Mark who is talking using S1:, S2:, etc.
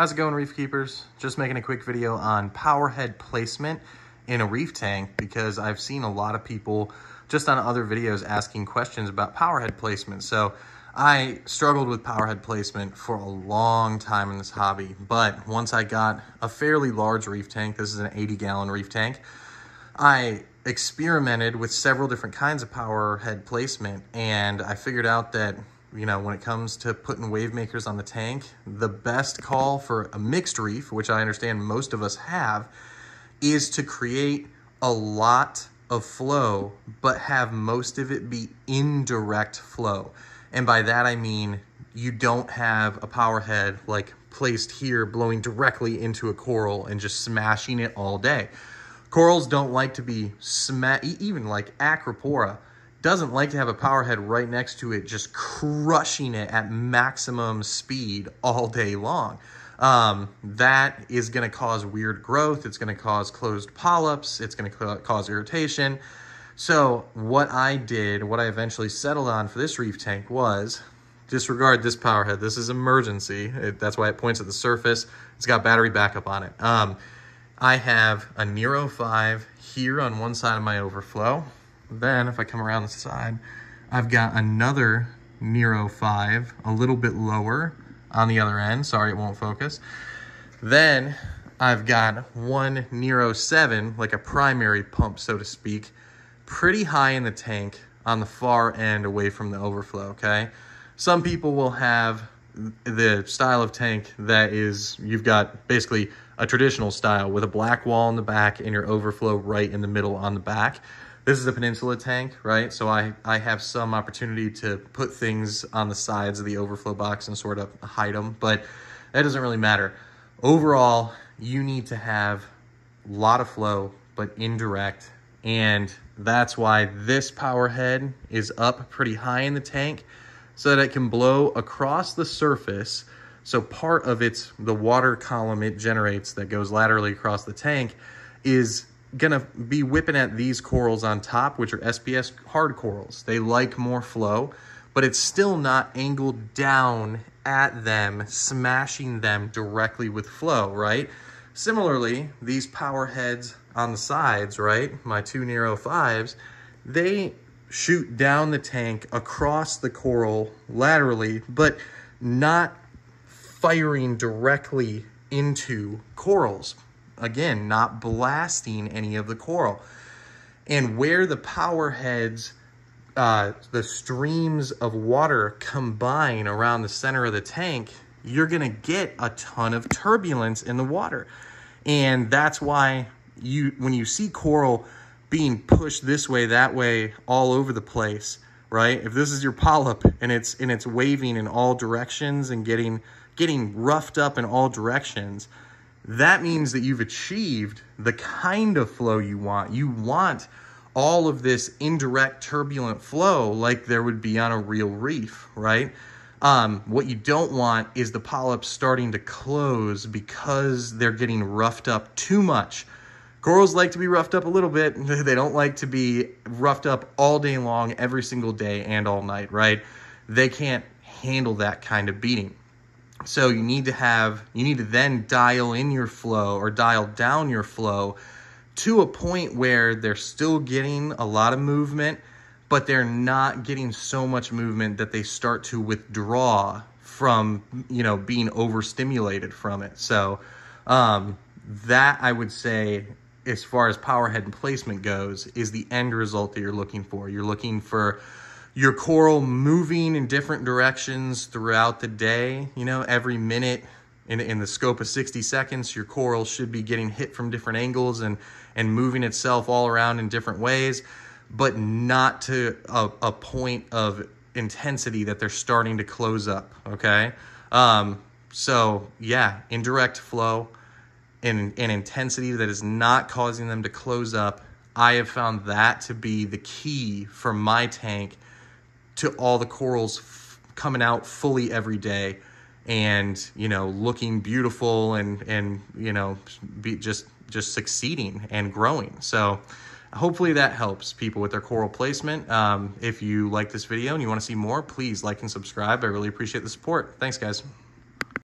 S1: How's it going, Reef Keepers? Just making a quick video on power head placement in a reef tank because I've seen a lot of people just on other videos asking questions about power head placement. So I struggled with power head placement for a long time in this hobby, but once I got a fairly large reef tank, this is an 80 gallon reef tank, I experimented with several different kinds of power head placement and I figured out that you know, when it comes to putting wave makers on the tank, the best call for a mixed reef, which I understand most of us have, is to create a lot of flow, but have most of it be indirect flow. And by that I mean you don't have a power head like placed here blowing directly into a coral and just smashing it all day. Corals don't like to be sma even like Acropora doesn't like to have a power head right next to it, just crushing it at maximum speed all day long. Um, that is going to cause weird growth. It's going to cause closed polyps. It's going to cause irritation. So what I did, what I eventually settled on for this reef tank was disregard this power head. This is emergency. It, that's why it points at the surface. It's got battery backup on it. Um, I have a Nero 5 here on one side of my overflow. Then if I come around the side, I've got another Nero 5, a little bit lower on the other end. Sorry, it won't focus. Then I've got one Nero 7, like a primary pump, so to speak, pretty high in the tank on the far end away from the overflow, okay? Some people will have the style of tank that is, you've got basically a traditional style with a black wall in the back and your overflow right in the middle on the back. This is a peninsula tank, right? So I, I have some opportunity to put things on the sides of the overflow box and sort of hide them, but that doesn't really matter. Overall, you need to have a lot of flow, but indirect. And that's why this power head is up pretty high in the tank so that it can blow across the surface. So part of its, the water column it generates that goes laterally across the tank is gonna be whipping at these corals on top, which are SPS hard corals. They like more flow, but it's still not angled down at them, smashing them directly with flow, right? Similarly, these power heads on the sides, right, my two Nero 5s, they shoot down the tank across the coral laterally, but not firing directly into corals again, not blasting any of the coral. And where the power heads, uh, the streams of water combine around the center of the tank, you're gonna get a ton of turbulence in the water. And that's why you, when you see coral being pushed this way, that way, all over the place, right? If this is your polyp and it's and it's waving in all directions and getting getting roughed up in all directions, that means that you've achieved the kind of flow you want. You want all of this indirect turbulent flow like there would be on a real reef, right? Um, what you don't want is the polyps starting to close because they're getting roughed up too much. Corals like to be roughed up a little bit. They don't like to be roughed up all day long, every single day and all night, right? They can't handle that kind of beating. So you need to have, you need to then dial in your flow or dial down your flow to a point where they're still getting a lot of movement, but they're not getting so much movement that they start to withdraw from, you know, being overstimulated from it. So um, that I would say, as far as power head and placement goes, is the end result that you're looking for. You're looking for your coral moving in different directions throughout the day. You know, every minute in, in the scope of 60 seconds, your coral should be getting hit from different angles and, and moving itself all around in different ways, but not to a, a point of intensity that they're starting to close up, okay? Um, so yeah, indirect flow and, and intensity that is not causing them to close up. I have found that to be the key for my tank to all the corals coming out fully every day and you know looking beautiful and and you know be just just succeeding and growing. So hopefully that helps people with their coral placement. Um, if you like this video and you want to see more please like and subscribe. I really appreciate the support. Thanks guys